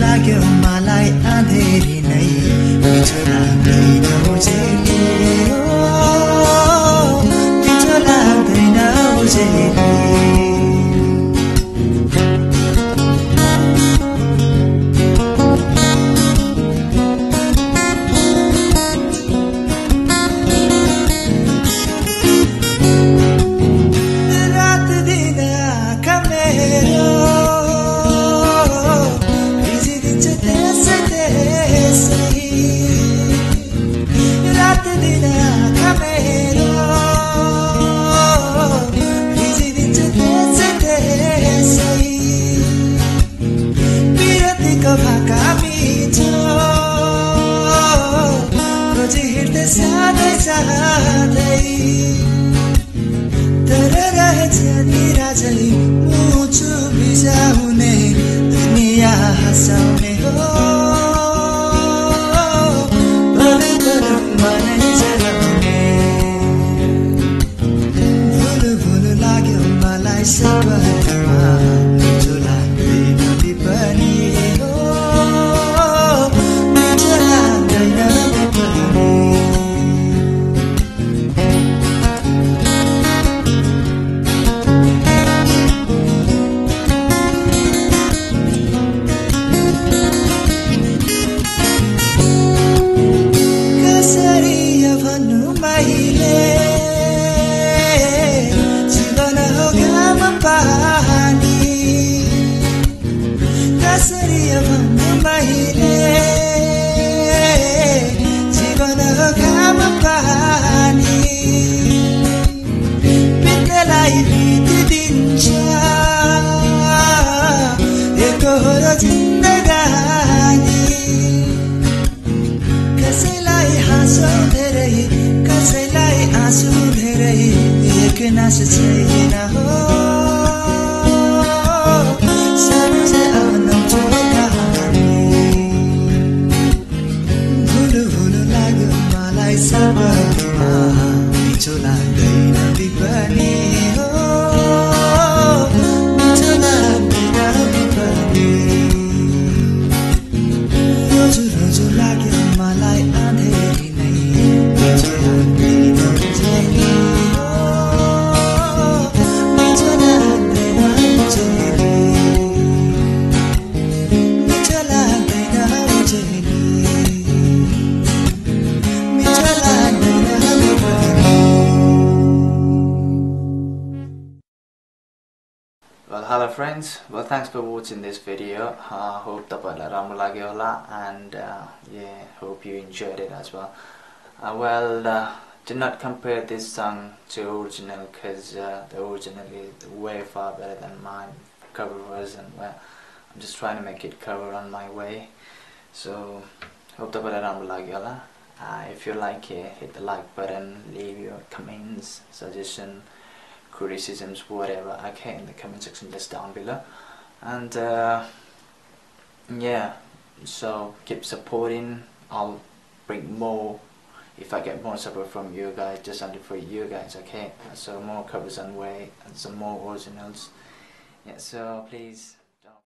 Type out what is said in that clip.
लाग्यो मलाई अँधेरी। साँधै साँधै तर रहेछ निराजै मुचु बिजाउने दुनियाँ हँसाउने हो। भन्नु मैले जीवन घाम पानी बितेलाई बितिदिन्छ जिन्दगानी। कसैलाई हाँसो धेरै कसैलाई आँसु धेरै एक नास सबैमा मिठो लाग्दैन विपनी हो। रोजु रोजु लाग्यो मलाई अँधेरी friends. Well, thanks for watching this video. I uh, hope तपाईँहरूलाई राम्रो लाग्यो होला and uh, yeah, hope you enjoyed it as well. Uh, well, uh, do not compare this song to original because uh, the original is way far better than mine cover version. Well, I'm just trying to make it cover on my way. So, hope तपाईँलाई राम्रो लाग्यो होला. Uh, if you like it, hit the like button, leave your comments, suggestion, criticisms, whatever, okay, in the comment section just down below. And uh, yeah, so keep supporting. I'll bring more if I get more support from you guys, just only for you guys, okay? So more covers on way and some more originals. Yeah, so please